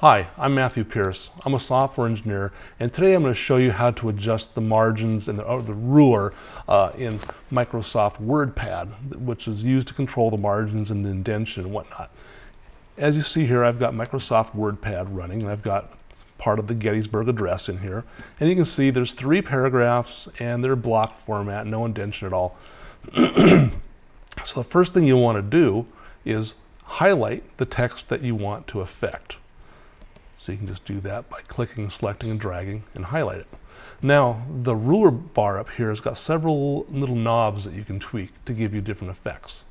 Hi, I'm Mathew Pierce. I'm a software engineer, and today I'm going to show you how to adjust the margins and the, the ruler uh, in Microsoft WordPad, which is used to control the margins and the indentation and whatnot. As you see here, I've got Microsoft WordPad running, and I've got part of the Gettysburg Address in here. And you can see there's three paragraphs, and they're block format, no indentation at all. so the first thing you want to do is highlight the text that you want to affect. So you can just do that by clicking, selecting, and dragging and highlight it. Now, the ruler bar up here has got several little knobs that you can tweak to give you different effects.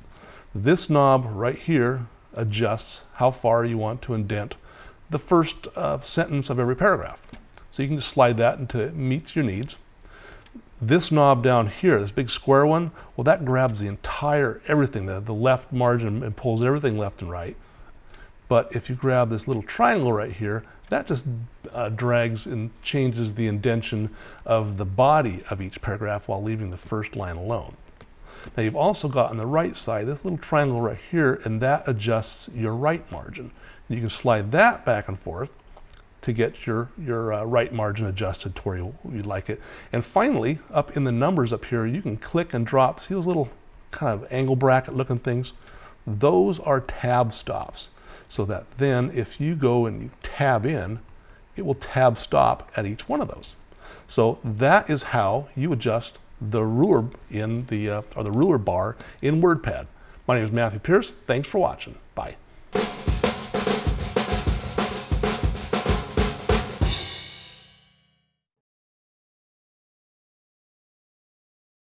This knob right here adjusts how far you want to indent the first uh, sentence of every paragraph. So you can just slide that until it meets your needs. This knob down here, this big square one, well that grabs the entire everything, the, the left margin and pulls everything left and right. But if you grab this little triangle right here, that just uh, drags and changes the indentation of the body of each paragraph while leaving the first line alone. Now you've also got on the right side this little triangle right here and that adjusts your right margin. And you can slide that back and forth to get your, your uh, right margin adjusted to where you, would like it. And finally, up in the numbers up here, you can click and drop. See those little kind of angle bracket looking things? Those are tab stops so that then if you go and you tab in, it will tab stop at each one of those. So that is how you adjust the ruler in the, uh, or the ruler bar in WordPad. My name is Mathew Pierce. Thanks for watching. Bye.